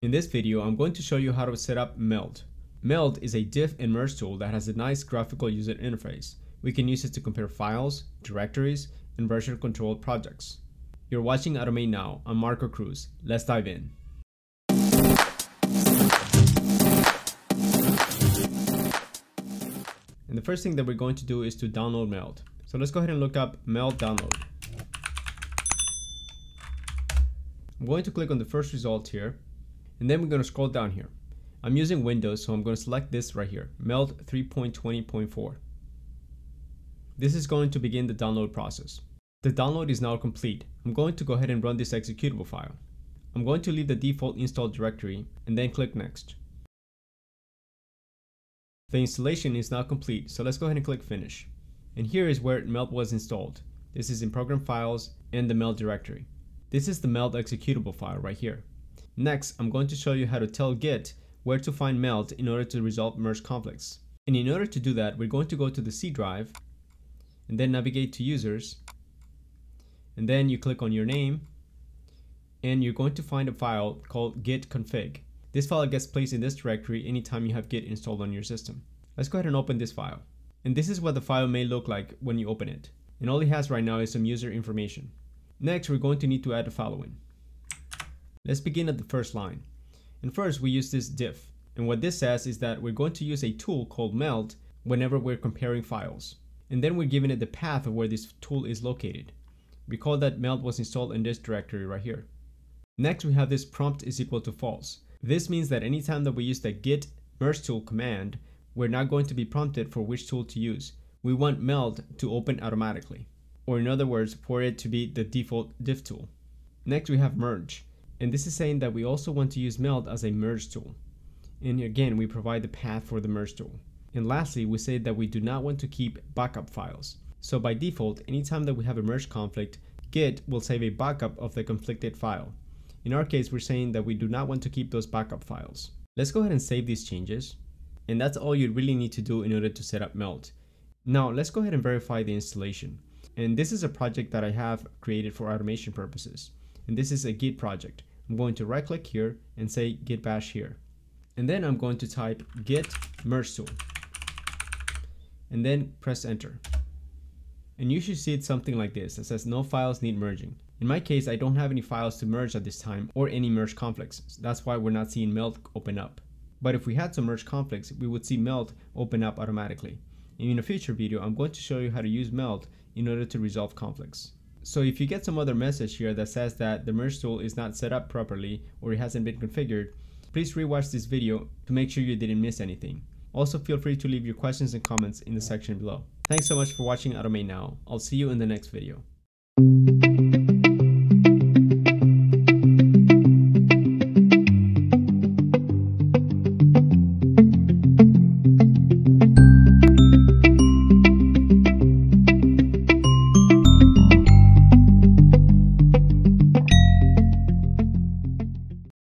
In this video, I'm going to show you how to set up Meld. Meld is a diff and merge tool that has a nice graphical user interface. We can use it to compare files, directories, and version controlled projects. You're watching Automate Now. I'm Marco Cruz. Let's dive in. And the first thing that we're going to do is to download Meld. So let's go ahead and look up Meld download. I'm going to click on the first result here, and then we're going to scroll down here. I'm using Windows, so I'm going to select this right here, Meld 3.20.4. This is going to begin the download process. The download is now complete. I'm going to go ahead and run this executable file. I'm going to leave the default install directory and then click next. The installation is now complete, so let's go ahead and click finish. And here is where Meld was installed. This is in program files and the Meld directory. This is the Meld executable file right here. Next, I'm going to show you how to tell Git where to find Meld in order to resolve merge conflicts. And in order to do that, we're going to go to the C drive and then navigate to users. And then you click on your name and you're going to find a file called git config. This file gets placed in this directory anytime you have git installed on your system. Let's go ahead and open this file. And this is what the file may look like when you open it. And all it has right now is some user information. Next, we're going to need to add the following. Let's begin at the first line. And first, we use this diff. And what this says is that we're going to use a tool called meld whenever we're comparing files. And then we're giving it the path of where this tool is located. Recall that meld was installed in this directory right here. Next, we have this prompt is equal to false. This means that anytime that we use the git merge tool command, we're not going to be prompted for which tool to use. We want meld to open automatically. Or in other words, for it to be the default diff tool. Next, we have merge. And this is saying that we also want to use meld as a merge tool. And again, we provide the path for the merge tool. And lastly, we say that we do not want to keep backup files. So by default, anytime that we have a merge conflict, Git will save a backup of the conflicted file. In our case, we're saying that we do not want to keep those backup files. Let's go ahead and save these changes. And that's all you really need to do in order to set up Meld. Now, let's go ahead and verify the installation. And this is a project that I have created for automation purposes. And this is a Git project. I'm going to right click here and say git bash here. And then I'm going to type git merge tool. And then press enter. And you should see it something like this that says no files need merging. In my case, I don't have any files to merge at this time or any merge conflicts. That's why we're not seeing meld open up. But if we had some merge conflicts, we would see meld open up automatically. And in a future video, I'm going to show you how to use meld in order to resolve conflicts. So if you get some other message here that says that the merge tool is not set up properly or it hasn't been configured, please rewatch this video to make sure you didn't miss anything. Also feel free to leave your questions and comments in the section below. Thanks so much for watching Automate Now. I'll see you in the next video.